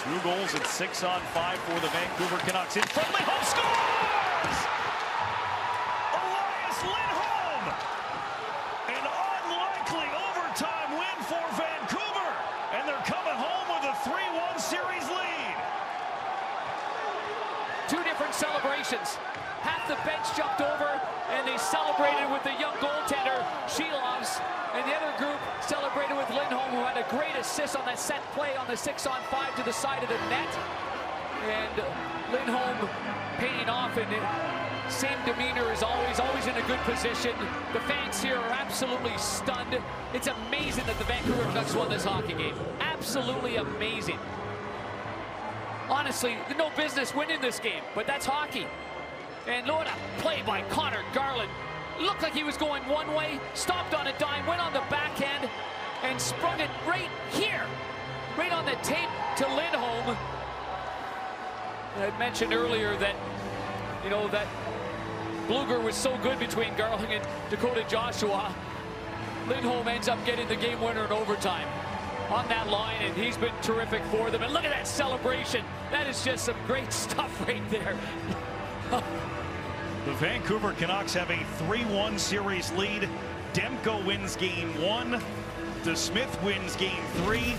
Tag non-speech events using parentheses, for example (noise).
Two goals and six on five for the Vancouver Canucks. In front, Lindholm scores! Elias Lindholm! An unlikely overtime win for Vancouver. And they're coming home with a 3-1 series lead. Two different celebrations. Half the bench jumped over and they celebrated with the young goaltender, And the other group celebrated with Lindholm, who had a great assist on that set play on the six on five to the side of the net. And Lindholm paying off in and same demeanor as always, always in a good position. The fans here are absolutely stunned. It's amazing that the Vancouver Canucks won this hockey game. Absolutely amazing. Honestly, no business winning this game, but that's hockey. And what a play by Conor Garland. Looked like he was going one way, stopped on a dime, went on the backhand, and sprung it right here, right on the tape to Lindholm. I mentioned earlier that, you know, that Blueger was so good between Garland and Dakota Joshua. Lindholm ends up getting the game winner in overtime on that line, and he's been terrific for them. And look at that celebration. That is just some great (laughs) stuff right there. (laughs) the Vancouver Canucks have a 3-1 series lead. Demko wins game one. DeSmith wins game three.